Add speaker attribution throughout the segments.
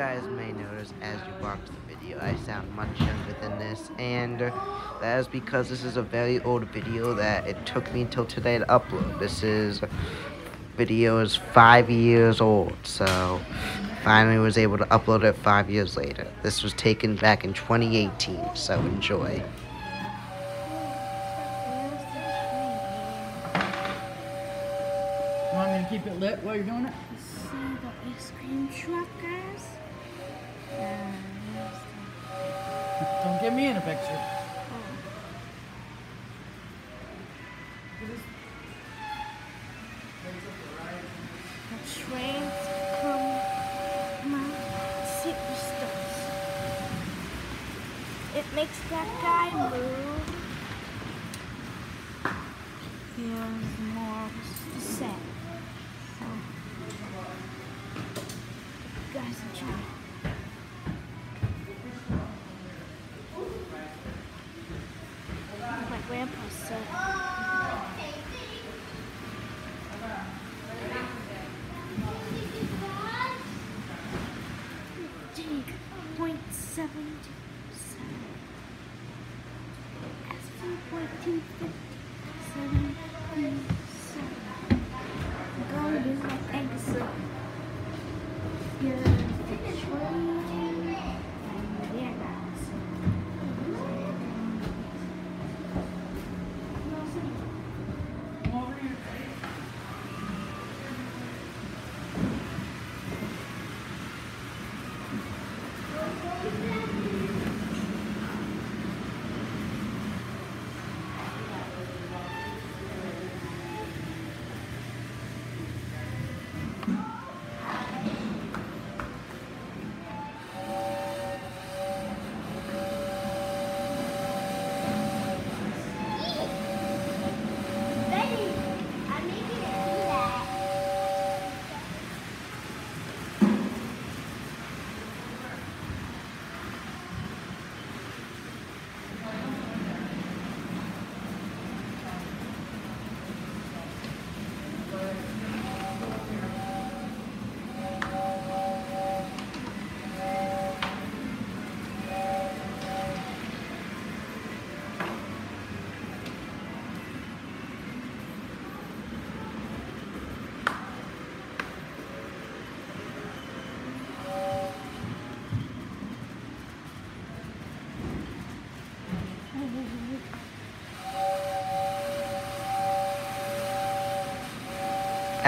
Speaker 1: guys may notice as you watch the video, I sound much younger than this, and that is because this is a very old video that it took me until today to upload. This is video is five years old, so finally was able to upload it five years later. This was taken back in 2018, so enjoy.
Speaker 2: You want me to keep it lit while you're doing it?
Speaker 3: See the ice cream truck,
Speaker 2: Don't get me in a picture.
Speaker 3: It makes that guy move. Feels more sad. Guys, enjoy. Point seven two seven. SV point two fifty seven.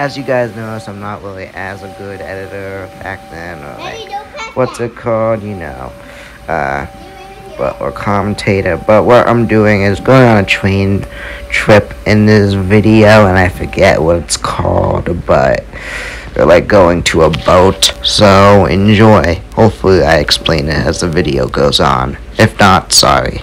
Speaker 1: As you guys notice, I'm not really as a good editor back then, or like, what's it called, you know, uh, but, or commentator. But what I'm doing is going on a train trip in this video, and I forget what it's called, but they're like going to a boat. So enjoy. Hopefully, I explain it as the video goes on. If not, sorry.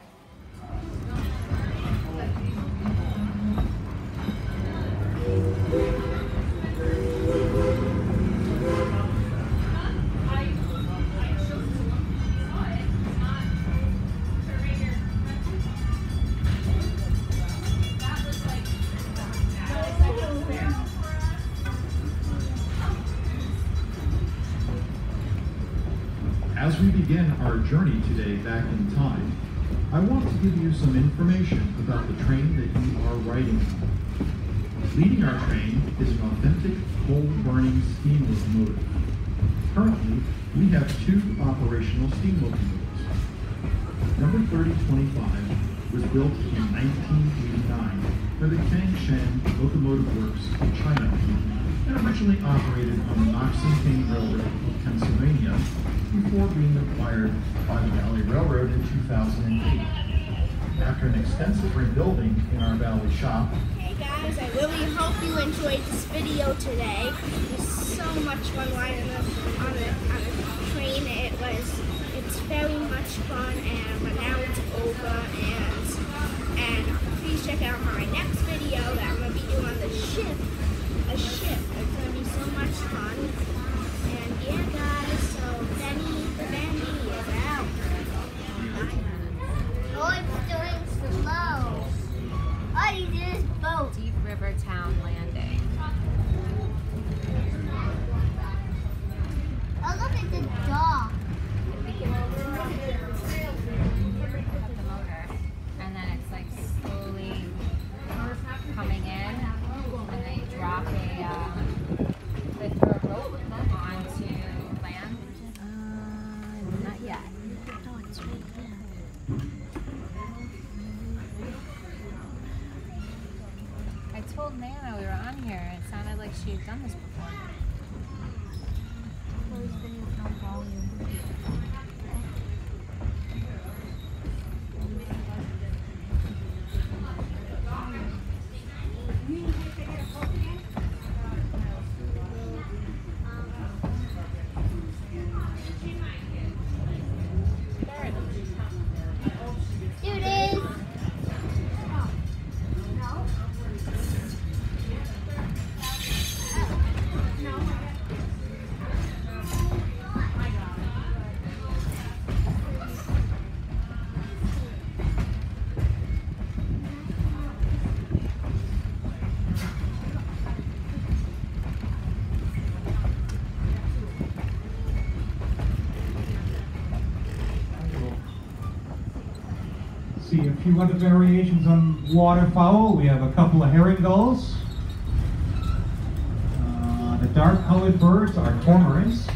Speaker 4: begin our journey today back in time, I want to give you some information about the train that you are riding on. Leading our train is an authentic coal-burning steam locomotive. Currently, we have two operational steam locomotives. Number 3025 was built in 1989 for the Tangshan Locomotive Works in China and originally operated on the Knox and Kane Railroad before being acquired by the Valley Railroad in 2008. After an extensive rebuilding in our Valley shop,
Speaker 5: Hey guys, I really hope you enjoyed this video today. It was so much fun riding on a, on a train. It was, it's very much fun and but now it's over and, and please check out my next
Speaker 6: like done this before.
Speaker 7: A few other variations on waterfowl. We have a couple of herring gulls. Uh, the dark colored birds are cormorants.